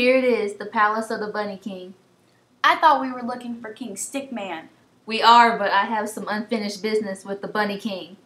Here it is, the palace of the Bunny King. I thought we were looking for King Stickman. We are, but I have some unfinished business with the Bunny King.